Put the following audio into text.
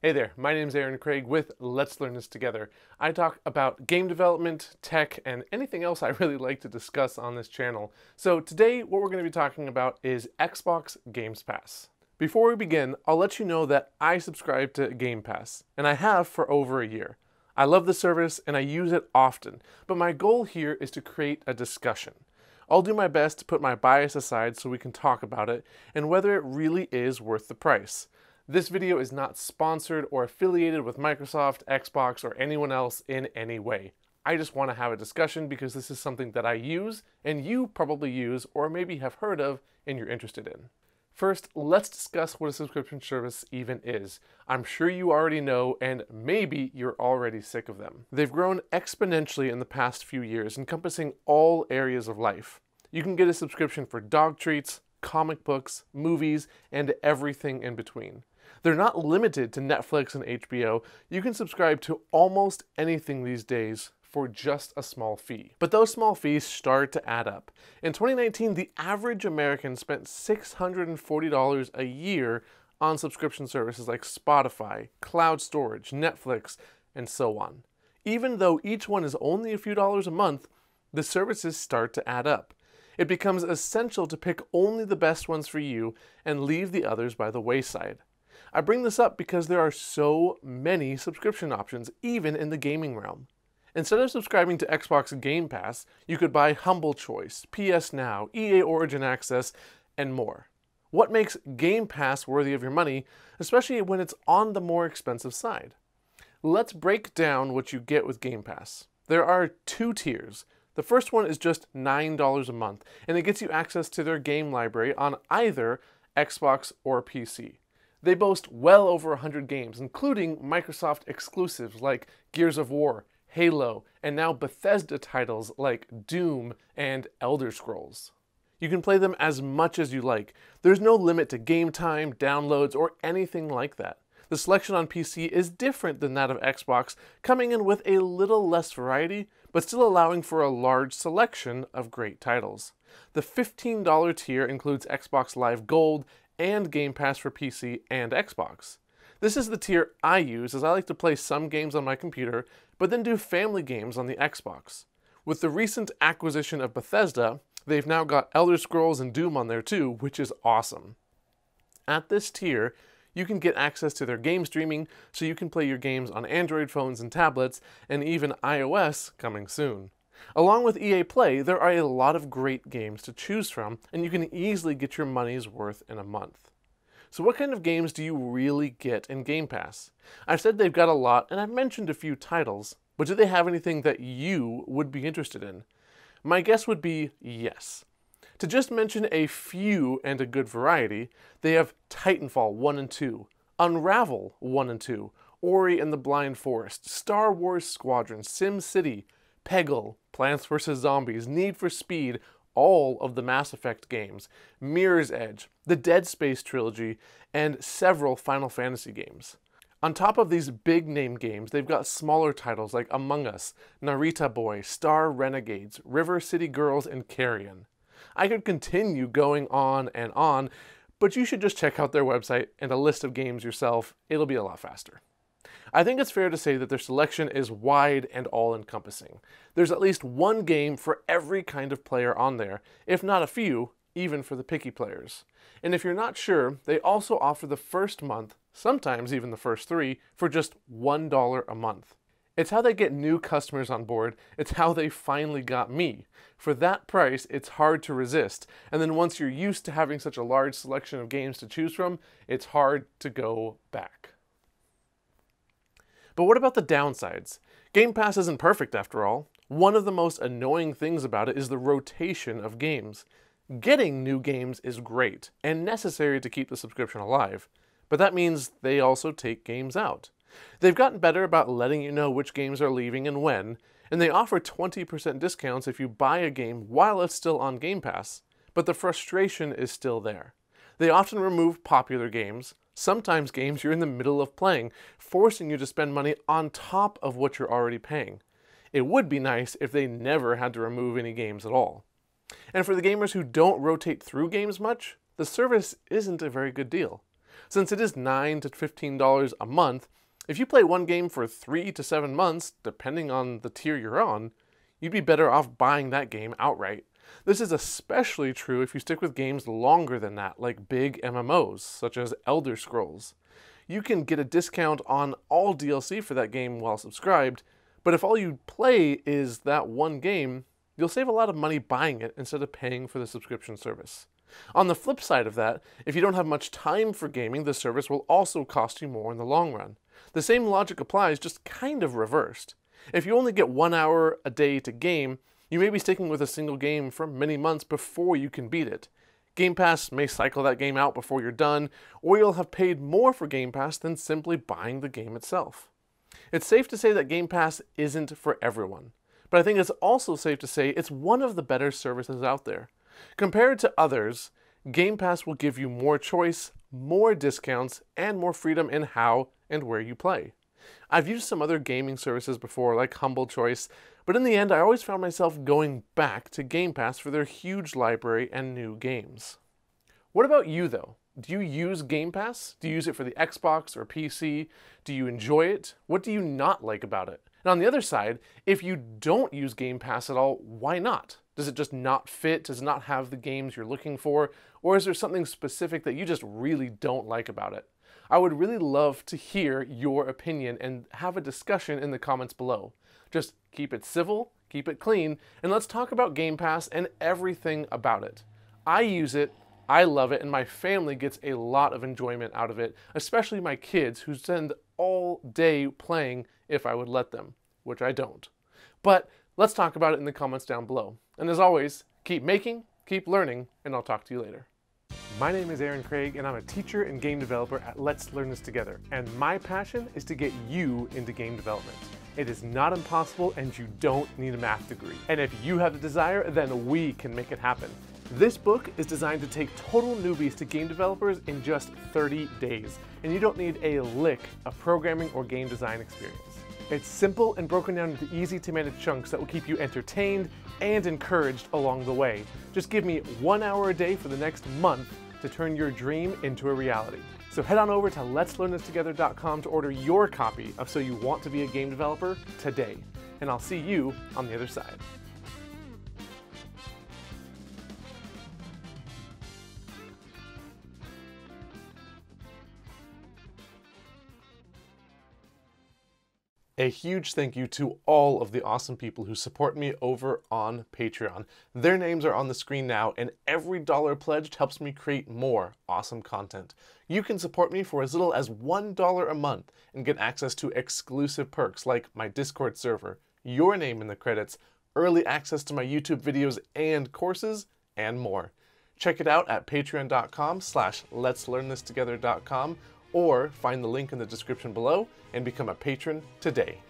Hey there, my name is Aaron Craig with Let's Learn This Together. I talk about game development, tech, and anything else I really like to discuss on this channel. So today what we're going to be talking about is Xbox Games Pass. Before we begin, I'll let you know that I subscribe to Game Pass, and I have for over a year. I love the service and I use it often, but my goal here is to create a discussion. I'll do my best to put my bias aside so we can talk about it and whether it really is worth the price. This video is not sponsored or affiliated with Microsoft, Xbox, or anyone else in any way. I just want to have a discussion because this is something that I use and you probably use or maybe have heard of and you're interested in. First, let's discuss what a subscription service even is. I'm sure you already know, and maybe you're already sick of them. They've grown exponentially in the past few years, encompassing all areas of life. You can get a subscription for dog treats, comic books, movies, and everything in between. They're not limited to Netflix and HBO. You can subscribe to almost anything these days for just a small fee. But those small fees start to add up. In 2019, the average American spent $640 a year on subscription services like Spotify, cloud storage, Netflix, and so on. Even though each one is only a few dollars a month, the services start to add up. It becomes essential to pick only the best ones for you and leave the others by the wayside. I bring this up because there are so many subscription options, even in the gaming realm. Instead of subscribing to Xbox Game Pass, you could buy Humble Choice, PS Now, EA Origin Access, and more. What makes Game Pass worthy of your money, especially when it's on the more expensive side? Let's break down what you get with Game Pass. There are two tiers. The first one is just $9 a month, and it gets you access to their game library on either Xbox or PC. They boast well over 100 games, including Microsoft exclusives like Gears of War, Halo, and now Bethesda titles like Doom and Elder Scrolls. You can play them as much as you like. There's no limit to game time, downloads, or anything like that. The selection on PC is different than that of Xbox, coming in with a little less variety, but still allowing for a large selection of great titles. The $15 tier includes Xbox Live Gold and Game Pass for PC and Xbox. This is the tier I use as I like to play some games on my computer, but then do family games on the Xbox. With the recent acquisition of Bethesda, they've now got Elder Scrolls and Doom on there too, which is awesome. At this tier, you can get access to their game streaming so you can play your games on Android phones and tablets, and even iOS coming soon. Along with EA Play, there are a lot of great games to choose from, and you can easily get your money's worth in a month. So what kind of games do you really get in Game Pass? I've said they've got a lot, and I've mentioned a few titles, but do they have anything that you would be interested in? My guess would be yes. To just mention a few and a good variety, they have Titanfall 1 and 2, Unravel 1 and 2, Ori and the Blind Forest, Star Wars Squadron, Sim City, Peggle, Plants vs. Zombies, Need for Speed, all of the Mass Effect games, Mirror's Edge, the Dead Space trilogy, and several Final Fantasy games. On top of these big name games, they've got smaller titles like Among Us, Narita Boy, Star Renegades, River City Girls, and Carrion. I could continue going on and on, but you should just check out their website and a list of games yourself. It'll be a lot faster. I think it's fair to say that their selection is wide and all encompassing. There's at least one game for every kind of player on there, if not a few, even for the picky players. And if you're not sure, they also offer the first month, sometimes even the first three, for just $1 a month. It's how they get new customers on board. It's how they finally got me. For that price, it's hard to resist. And then once you're used to having such a large selection of games to choose from, it's hard to go back. But what about the downsides? Game Pass isn't perfect after all. One of the most annoying things about it is the rotation of games. Getting new games is great and necessary to keep the subscription alive, but that means they also take games out. They've gotten better about letting you know which games are leaving and when, and they offer 20% discounts if you buy a game while it's still on Game Pass, but the frustration is still there. They often remove popular games, sometimes games you're in the middle of playing, forcing you to spend money on top of what you're already paying. It would be nice if they never had to remove any games at all. And for the gamers who don't rotate through games much, the service isn't a very good deal. Since it is 9 to $15 a month, if you play one game for 3 to 7 months, depending on the tier you're on, you'd be better off buying that game outright. This is especially true if you stick with games longer than that, like big MMOs, such as Elder Scrolls. You can get a discount on all DLC for that game while subscribed, but if all you play is that one game, you'll save a lot of money buying it instead of paying for the subscription service. On the flip side of that, if you don't have much time for gaming, the service will also cost you more in the long run. The same logic applies, just kind of reversed. If you only get one hour a day to game, you may be sticking with a single game for many months before you can beat it. Game Pass may cycle that game out before you're done, or you'll have paid more for Game Pass than simply buying the game itself. It's safe to say that Game Pass isn't for everyone, but I think it's also safe to say it's one of the better services out there. Compared to others, Game Pass will give you more choice, more discounts, and more freedom in how and where you play. I've used some other gaming services before, like Humble Choice, but in the end, I always found myself going back to Game Pass for their huge library and new games. What about you, though? Do you use Game Pass? Do you use it for the Xbox or PC? Do you enjoy it? What do you not like about it? And on the other side, if you don't use Game Pass at all, why not? Does it just not fit? Does it not have the games you're looking for? Or is there something specific that you just really don't like about it? I would really love to hear your opinion and have a discussion in the comments below. Just keep it civil, keep it clean, and let's talk about Game Pass and everything about it. I use it, I love it, and my family gets a lot of enjoyment out of it, especially my kids who spend all day playing if I would let them, which I don't. But let's talk about it in the comments down below. And as always, keep making, keep learning, and I'll talk to you later. My name is Aaron Craig, and I'm a teacher and game developer at Let's Learn This Together. And my passion is to get you into game development. It is not impossible, and you don't need a math degree. And if you have the desire, then we can make it happen. This book is designed to take total newbies to game developers in just 30 days, and you don't need a lick of programming or game design experience. It's simple and broken down into easy to manage chunks that will keep you entertained and encouraged along the way. Just give me one hour a day for the next month to turn your dream into a reality. So head on over to letslearnthistogether.com to order your copy of So You Want to Be a Game Developer today. And I'll see you on the other side. A huge thank you to all of the awesome people who support me over on Patreon. Their names are on the screen now, and every dollar pledged helps me create more awesome content. You can support me for as little as $1 a month and get access to exclusive perks like my Discord server, your name in the credits, early access to my YouTube videos and courses, and more. Check it out at patreon.com slash letslearnthistogether.com or find the link in the description below and become a patron today.